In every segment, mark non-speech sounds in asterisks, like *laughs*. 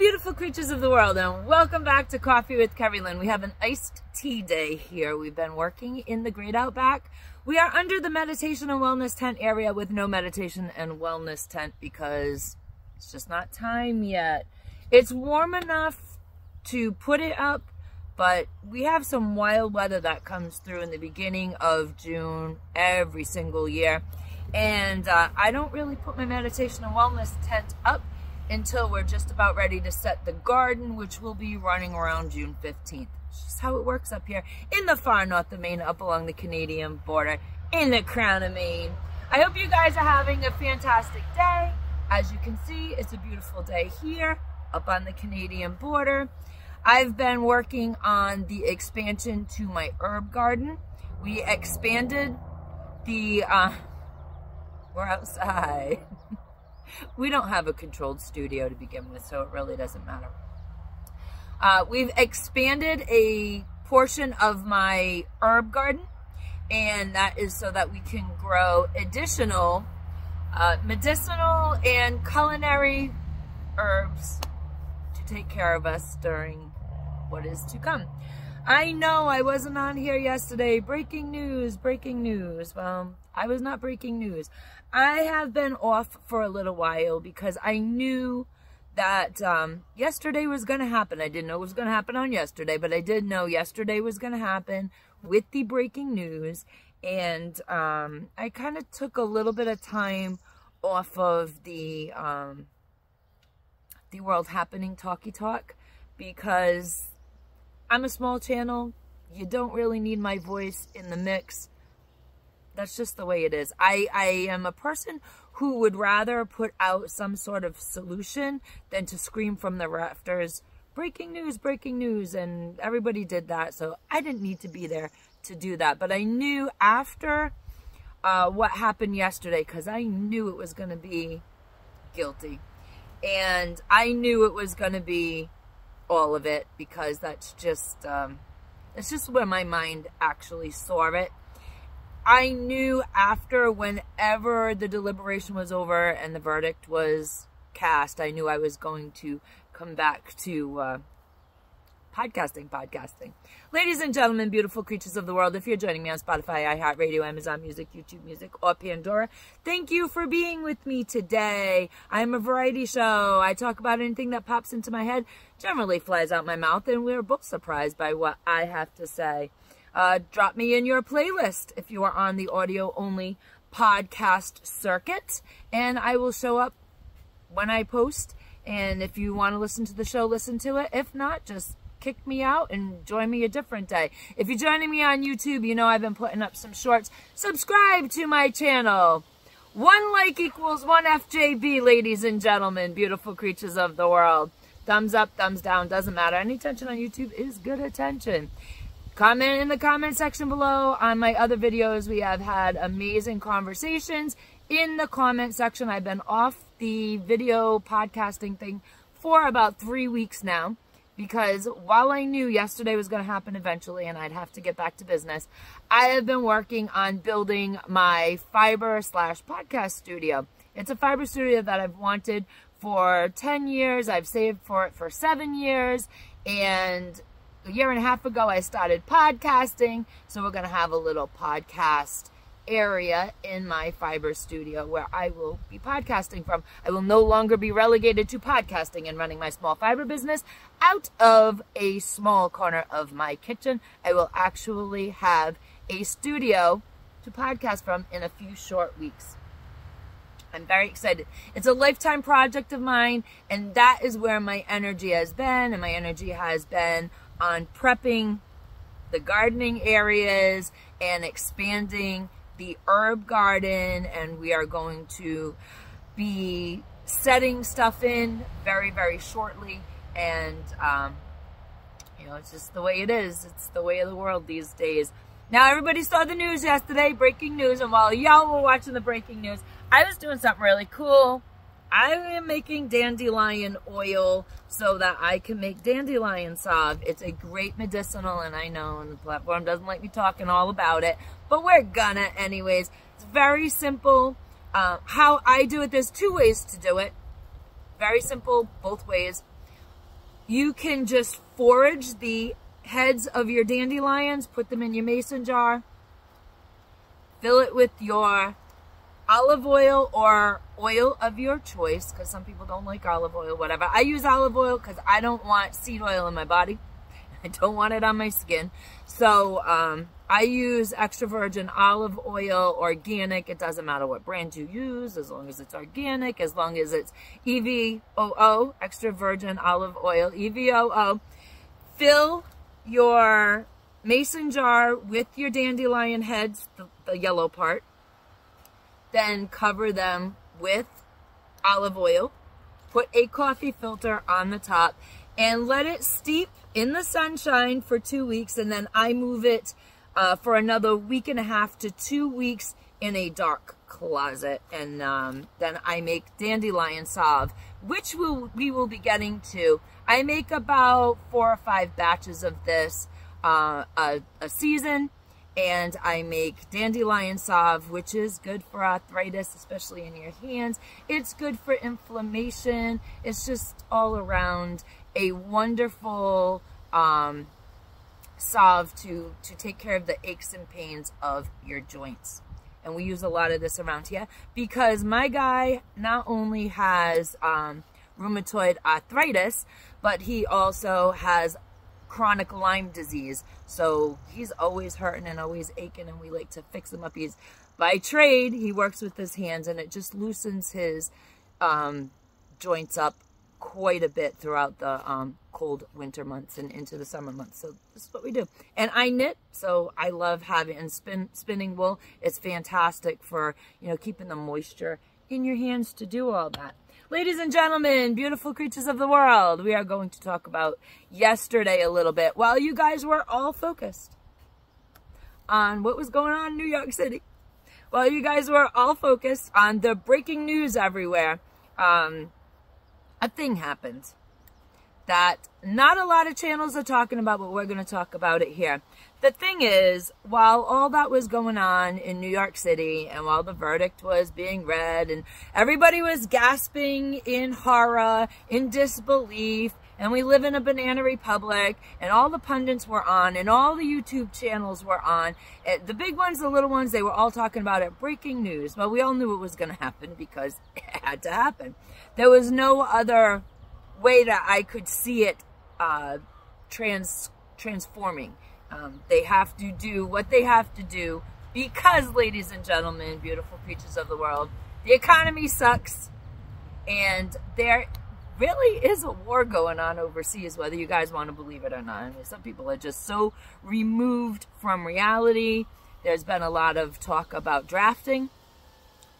beautiful creatures of the world, and welcome back to Coffee with Lynn. We have an iced tea day here. We've been working in the great outback. We are under the meditation and wellness tent area with no meditation and wellness tent because it's just not time yet. It's warm enough to put it up, but we have some wild weather that comes through in the beginning of June every single year. And uh, I don't really put my meditation and wellness tent up until we're just about ready to set the garden, which will be running around June 15th. It's just how it works up here in the far north of Maine, up along the Canadian border, in the crown of Maine. I hope you guys are having a fantastic day. As you can see, it's a beautiful day here, up on the Canadian border. I've been working on the expansion to my herb garden. We expanded the, uh, we're outside. We don't have a controlled studio to begin with, so it really doesn't matter. Uh, we've expanded a portion of my herb garden, and that is so that we can grow additional uh, medicinal and culinary herbs to take care of us during what is to come. I know I wasn't on here yesterday. Breaking news, breaking news. Well, I was not breaking news. I have been off for a little while because I knew that um, yesterday was going to happen. I didn't know it was going to happen on yesterday, but I did know yesterday was going to happen with the breaking news. And um, I kind of took a little bit of time off of the um, the world happening talky talk because I'm a small channel. You don't really need my voice in the mix. That's just the way it is. I, I am a person who would rather put out some sort of solution than to scream from the rafters, breaking news, breaking news, and everybody did that. So I didn't need to be there to do that. But I knew after uh, what happened yesterday, because I knew it was going to be guilty. And I knew it was going to be all of it because that's just, um, it's just where my mind actually saw it. I knew after whenever the deliberation was over and the verdict was cast, I knew I was going to come back to uh, podcasting, podcasting. Ladies and gentlemen, beautiful creatures of the world, if you're joining me on Spotify, iHeartRadio, Amazon Music, YouTube Music, or Pandora, thank you for being with me today. I'm a variety show. I talk about anything that pops into my head, generally flies out my mouth, and we're both surprised by what I have to say. Uh, drop me in your playlist if you are on the audio only podcast circuit, and I will show up when I post. And if you want to listen to the show, listen to it. If not, just kick me out and join me a different day. If you're joining me on YouTube, you know I've been putting up some shorts. Subscribe to my channel. One like equals one FJB, ladies and gentlemen, beautiful creatures of the world. Thumbs up, thumbs down, doesn't matter. Any attention on YouTube is good attention. Comment in the comment section below on my other videos. We have had amazing conversations in the comment section. I've been off the video podcasting thing for about three weeks now because while I knew yesterday was going to happen eventually and I'd have to get back to business, I have been working on building my fiber slash podcast studio. It's a fiber studio that I've wanted for 10 years. I've saved for it for seven years. And a year and a half ago, I started podcasting. So we're going to have a little podcast area in my fiber studio where I will be podcasting from. I will no longer be relegated to podcasting and running my small fiber business out of a small corner of my kitchen. I will actually have a studio to podcast from in a few short weeks. I'm very excited. It's a lifetime project of mine, and that is where my energy has been, and my energy has been on prepping the gardening areas and expanding the herb garden and we are going to be setting stuff in very, very shortly. And, um, you know, it's just the way it is. It's the way of the world these days. Now, everybody saw the news yesterday, breaking news. And while y'all were watching the breaking news, I was doing something really cool. I am making dandelion oil so that I can make dandelion salve. It's a great medicinal, and I know the platform doesn't like me talking all about it, but we're gonna anyways. It's very simple. Uh, how I do it, there's two ways to do it. Very simple, both ways. You can just forage the heads of your dandelions, put them in your mason jar, fill it with your olive oil or oil of your choice because some people don't like olive oil, whatever. I use olive oil because I don't want seed oil in my body. *laughs* I don't want it on my skin. So um, I use extra virgin olive oil, organic. It doesn't matter what brand you use as long as it's organic, as long as it's EVOO, extra virgin olive oil, EVOO. Fill your mason jar with your dandelion heads, the, the yellow part. Then cover them with olive oil. Put a coffee filter on the top and let it steep in the sunshine for two weeks. And then I move it uh, for another week and a half to two weeks in a dark closet. And um, then I make dandelion salve, which we'll, we will be getting to. I make about four or five batches of this uh, a, a season and I make dandelion salve, which is good for arthritis, especially in your hands. It's good for inflammation. It's just all around a wonderful um, salve to, to take care of the aches and pains of your joints. And we use a lot of this around here because my guy not only has um, rheumatoid arthritis, but he also has chronic Lyme disease. So he's always hurting and always aching and we like to fix him up. He's by trade, he works with his hands and it just loosens his um, joints up quite a bit throughout the um, cold winter months and into the summer months. So this is what we do. And I knit, so I love having and spin, spinning wool. It's fantastic for, you know, keeping the moisture in your hands to do all that. Ladies and gentlemen, beautiful creatures of the world, we are going to talk about yesterday a little bit while you guys were all focused on what was going on in New York City. While you guys were all focused on the breaking news everywhere, um, a thing happened that not a lot of channels are talking about, but we're going to talk about it here. The thing is, while all that was going on in New York City and while the verdict was being read and everybody was gasping in horror, in disbelief, and we live in a banana republic and all the pundits were on and all the YouTube channels were on. Eh, the big ones, the little ones, they were all talking about it. Breaking news. Well, we all knew it was going to happen because *laughs* it had to happen. There was no other way that I could see it uh, trans transforming. Um, they have to do what they have to do because, ladies and gentlemen, beautiful creatures of the world, the economy sucks and there really is a war going on overseas, whether you guys want to believe it or not. I mean, some people are just so removed from reality. There's been a lot of talk about drafting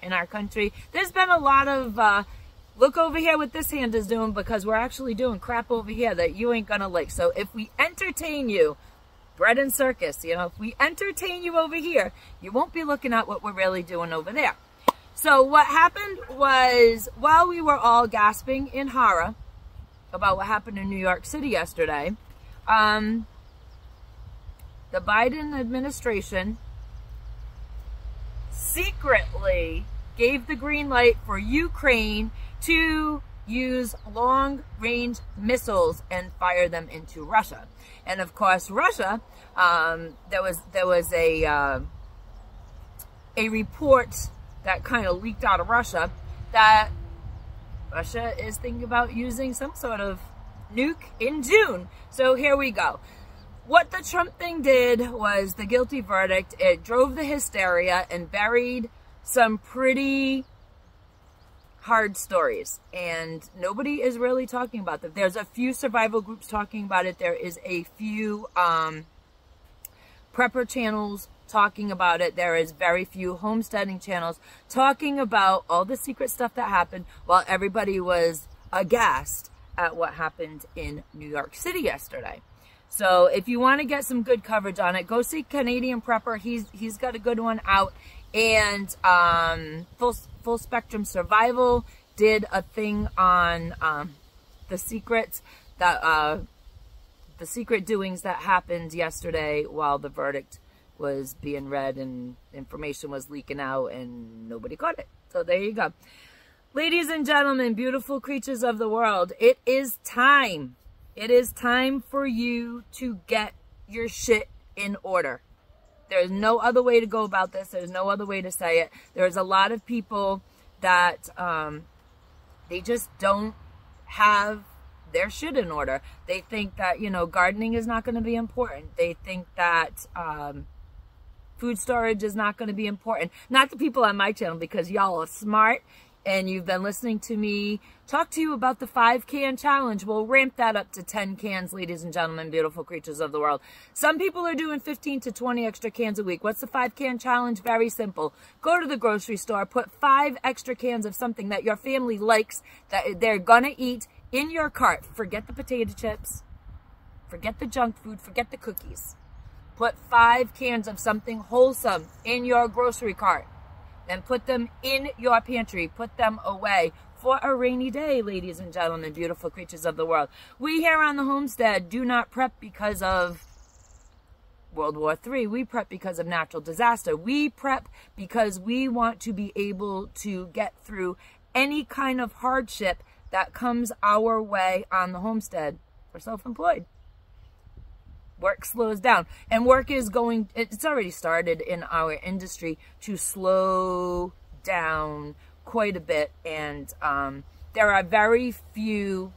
in our country. There's been a lot of uh, look over here what this hand is doing because we're actually doing crap over here that you ain't gonna like. So if we entertain you, bread and circus, you know, if we entertain you over here, you won't be looking at what we're really doing over there. So what happened was while we were all gasping in horror about what happened in New York City yesterday, um, the Biden administration secretly gave the green light for Ukraine to use long-range missiles and fire them into Russia. And of course, Russia, um, there was there was a uh, a report that kind of leaked out of Russia that Russia is thinking about using some sort of nuke in June. So here we go. What the Trump thing did was the guilty verdict. It drove the hysteria and buried some pretty hard stories and nobody is really talking about them. There's a few survival groups talking about it. There is a few um, prepper channels talking about it. There is very few homesteading channels talking about all the secret stuff that happened while everybody was aghast at what happened in New York City yesterday. So if you want to get some good coverage on it, go see Canadian Prepper. He's he's got a good one out. And um, full full spectrum survival did a thing on um, the secrets that uh, the secret doings that happened yesterday while the verdict was being read and information was leaking out and nobody caught it. So there you go. Ladies and gentlemen, beautiful creatures of the world, it is time It is time for you to get your shit in order. There's no other way to go about this. There's no other way to say it. There's a lot of people that um, they just don't have their shit in order. They think that, you know, gardening is not going to be important. They think that um, food storage is not going to be important. Not the people on my channel because y'all are smart and you've been listening to me talk to you about the five can challenge. We'll ramp that up to 10 cans, ladies and gentlemen, beautiful creatures of the world. Some people are doing 15 to 20 extra cans a week. What's the five can challenge? Very simple. Go to the grocery store, put five extra cans of something that your family likes, that they're gonna eat in your cart. Forget the potato chips, forget the junk food, forget the cookies. Put five cans of something wholesome in your grocery cart and put them in your pantry. Put them away for a rainy day, ladies and gentlemen, beautiful creatures of the world. We here on the homestead do not prep because of World War III. We prep because of natural disaster. We prep because we want to be able to get through any kind of hardship that comes our way on the homestead. We're self-employed work slows down. And work is going it's already started in our industry to slow down quite a bit. And um, there are very few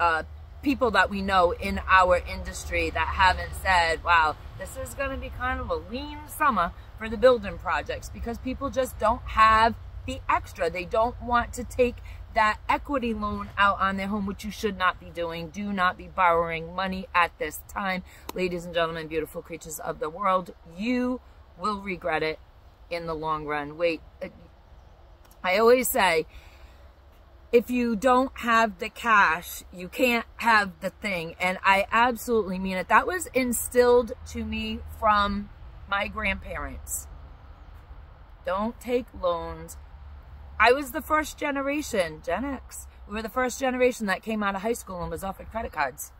uh, people that we know in our industry that haven't said wow this is going to be kind of a lean summer for the building projects because people just don't have the extra. They don't want to take that equity loan out on their home, which you should not be doing. Do not be borrowing money at this time. Ladies and gentlemen, beautiful creatures of the world, you will regret it in the long run. Wait, uh, I always say, if you don't have the cash, you can't have the thing. And I absolutely mean it. That was instilled to me from my grandparents. Don't take loans I was the first generation, Gen X. We were the first generation that came out of high school and was offered credit cards.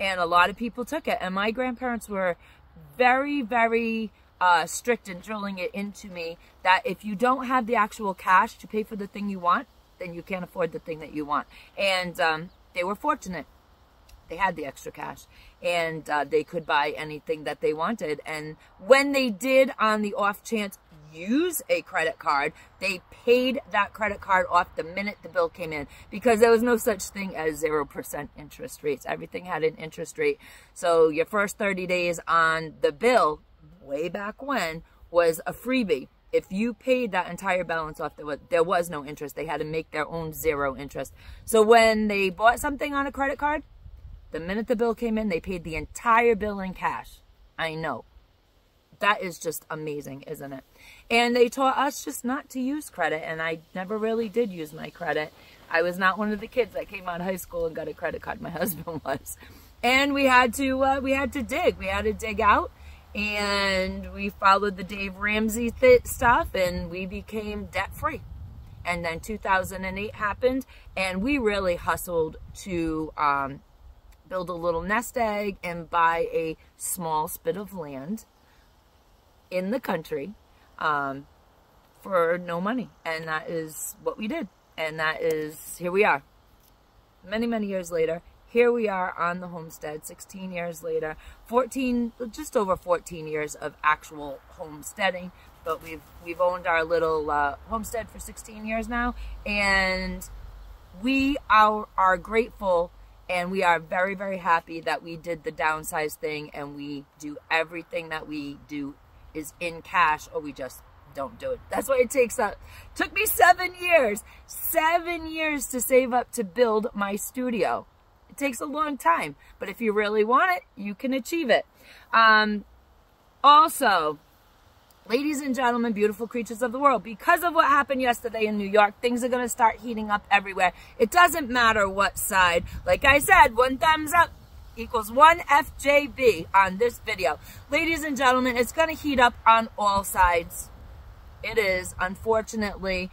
And a lot of people took it. And my grandparents were very, very uh, strict in drilling it into me that if you don't have the actual cash to pay for the thing you want, then you can't afford the thing that you want. And um, they were fortunate. They had the extra cash and uh, they could buy anything that they wanted. And when they did, on the off chance, use a credit card, they paid that credit card off the minute the bill came in because there was no such thing as 0% interest rates. Everything had an interest rate. So your first 30 days on the bill, way back when, was a freebie. If you paid that entire balance off, there was, there was no interest. They had to make their own zero interest. So when they bought something on a credit card, the minute the bill came in, they paid the entire bill in cash. I know. That is just amazing, isn't it? And they taught us just not to use credit, and I never really did use my credit. I was not one of the kids that came out of high school and got a credit card. My *laughs* husband was. And we had to uh, we had to dig. We had to dig out, and we followed the Dave Ramsey stuff, and we became debt free. And then 2008 happened, and we really hustled to um, build a little nest egg and buy a small spit of land in the country um, for no money. And that is what we did. And that is, here we are. Many, many years later, here we are on the homestead 16 years later 14 just over 14 years of actual homesteading but we've we've owned our little uh, homestead for 16 years now and we are are grateful and we are very very happy that we did the downsize thing and we do everything that we do is in cash or we just don't do it. That's why it takes up. Took me seven years, seven years to save up to build my studio. It takes a long time, but if you really want it, you can achieve it. Um, also, ladies and gentlemen, beautiful creatures of the world, because of what happened yesterday in New York, things are going to start heating up everywhere. It doesn't matter what side. Like I said, one thumbs up, equals 1 FJB on this video. Ladies and gentlemen, it's going to heat up on all sides. It is, unfortunately.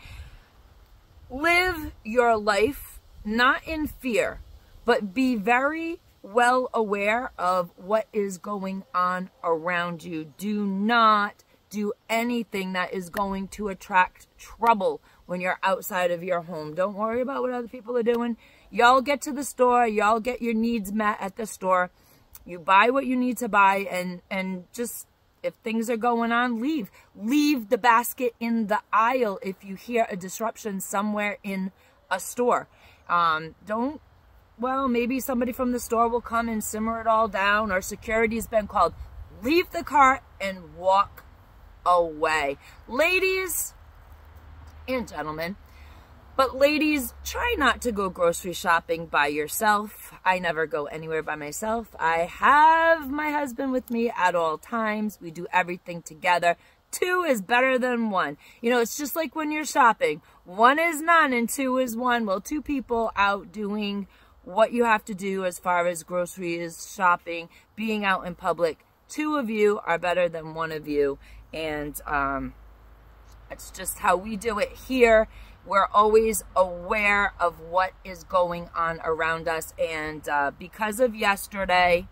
Live your life not in fear, but be very well aware of what is going on around you. Do not do anything that is going to attract trouble when you're outside of your home. Don't worry about what other people are doing Y'all get to the store, y'all get your needs met at the store. You buy what you need to buy and and just if things are going on, leave. Leave the basket in the aisle if you hear a disruption somewhere in a store. Um, don't, well, maybe somebody from the store will come and simmer it all down or security's been called. Leave the cart and walk away. Ladies and gentlemen, but ladies, try not to go grocery shopping by yourself. I never go anywhere by myself. I have my husband with me at all times. We do everything together. Two is better than one. You know, it's just like when you're shopping. One is none and two is one. Well, two people out doing what you have to do as far as groceries, shopping, being out in public. Two of you are better than one of you. And um, it's just how we do it here we're always aware of what is going on around us. And uh, because of yesterday,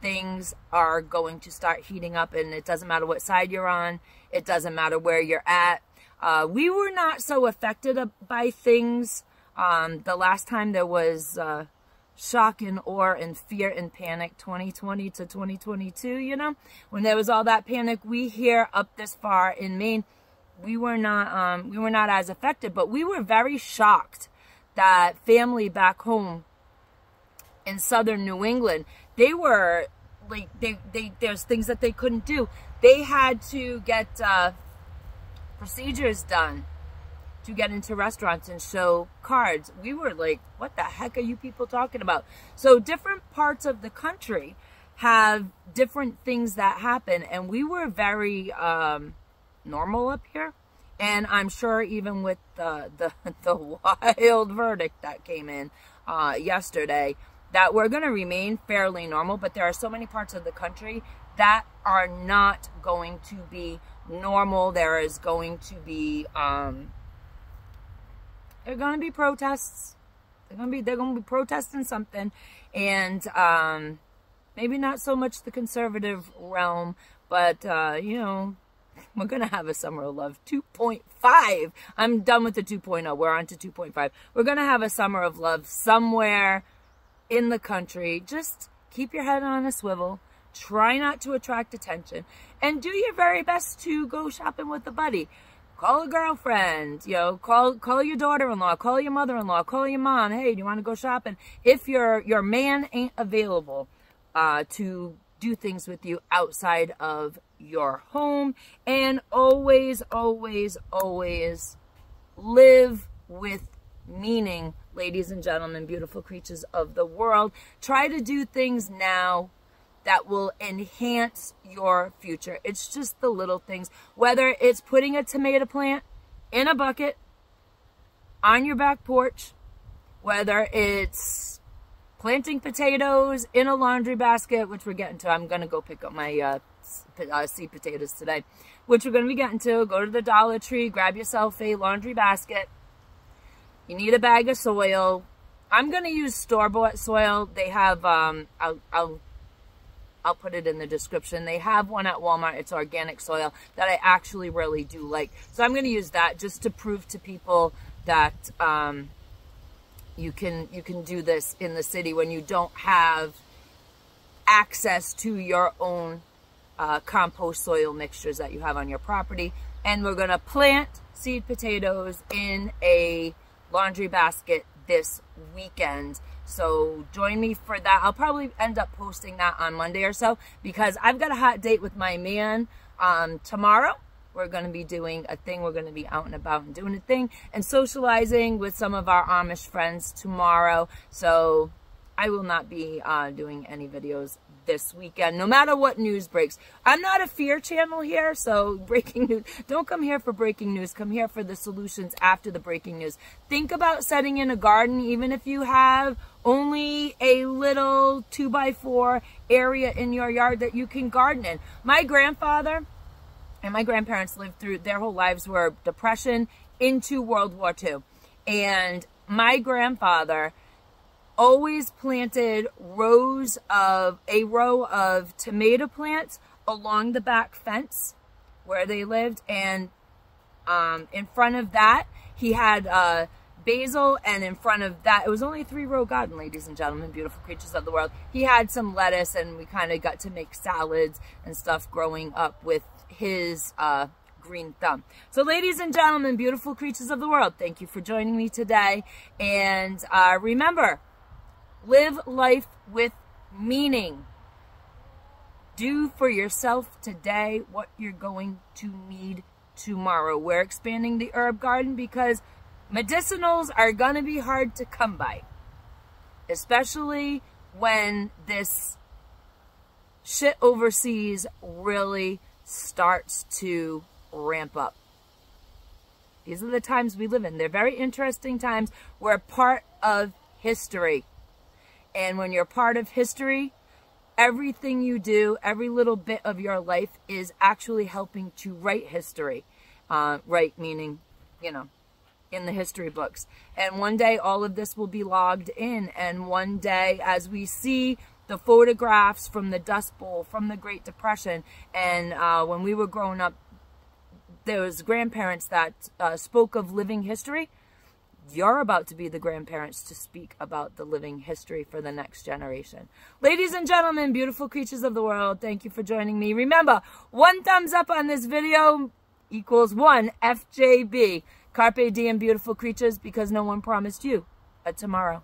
things are going to start heating up and it doesn't matter what side you're on. It doesn't matter where you're at. Uh, we were not so affected by things. Um, the last time there was uh, shock and awe and fear and panic 2020 to 2022, you know, when there was all that panic, we here up this far in Maine, we were not um, we were not as affected, but we were very shocked that family back home in southern New England, they were like they, they there's things that they couldn't do. They had to get uh, procedures done to get into restaurants and show cards. We were like, what the heck are you people talking about? So different parts of the country have different things that happen and we were very um, normal up here. And I'm sure even with the, the, *laughs* the wild verdict that came in uh, yesterday, that we're going to remain fairly normal. But there are so many parts of the country that are not going to be normal. There is going to be, um, there are going to be protests. They're going to be, they're going to be protesting something. And, um, maybe not so much the conservative realm, but, uh, you know, *laughs* we're going to have a Summer of Love 2.5. I'm done with the 2.0. We're on to 2.5. We're going to have a Summer of Love somewhere in the country. Just keep your head on a swivel. Try not to attract attention. And do your very best to go shopping with a buddy. Call a girlfriend, you know, call call your daughter-in-law, call your mother-in-law, call your mom. Hey, do you want to go shopping? If your your man ain't available uh, to do things with you outside of your home. And always, always, always live with meaning, ladies and gentlemen, beautiful creatures of the world. Try to do things now that will enhance your future. It's just the little things. Whether it's putting a tomato plant in a bucket on your back porch, whether it's planting potatoes in a laundry basket, which we're getting to. I'm going to go pick up my uh, uh, seed potatoes today, which we're going to be getting to. Go to the Dollar Tree, grab yourself a laundry basket. You need a bag of soil. I'm going to use store-bought soil. They have, um, I'll, I'll, I'll put it in the description. They have one at Walmart. It's organic soil that I actually really do like. So I'm going to use that just to prove to people that, um, you can you can do this in the city when you don't have access to your own uh, compost soil mixtures that you have on your property. And we're to plant seed potatoes in a laundry basket this weekend. So join me for that. I'll probably end up posting that on Monday or so because I've got a hot date with my man um, tomorrow we're going to be doing a thing. We're going to be out and about and doing a thing and socializing with some of our Amish friends tomorrow. So I will not be uh, doing any videos this weekend, no matter what news breaks. I'm not a fear channel here, so *laughs* breaking news. Don't come here for breaking news. Come here for the solutions after the breaking news. Think about setting in a garden, even if you have only a little two by four area in your yard that you can garden in. My grandfather, and my grandparents lived through their whole lives were depression into World War II. And my grandfather always planted rows of a row of tomato plants along the back fence where they lived and um, in front of that he had uh, basil and in front of that, it was only a three row garden, ladies and gentlemen, beautiful creatures of the world. He had some lettuce and we kind of got to make salads and stuff growing up with his uh, green thumb. So ladies and gentlemen, beautiful creatures of the world, thank you for joining me today. And uh, remember, live life with meaning. Do for yourself today what you're going to need tomorrow. We're expanding the herb garden because medicinals are going to be hard to come by, especially when this shit overseas really starts to ramp up. These are the times we live in. They're very interesting times. We're part of history. And when you're part of history, everything you do, every little bit of your life is actually helping to write history. Uh, write meaning, you know, in the history books. And one day all of this will be logged in. And one day as we see the photographs from the Dust Bowl, from the Great Depression, and uh, when we were growing up, there was grandparents that uh, spoke of living history you're about to be the grandparents to speak about the living history for the next generation. Ladies and gentlemen, beautiful creatures of the world, thank you for joining me. Remember, one thumbs up on this video equals one FJB. Carpe diem, beautiful creatures, because no one promised you a tomorrow.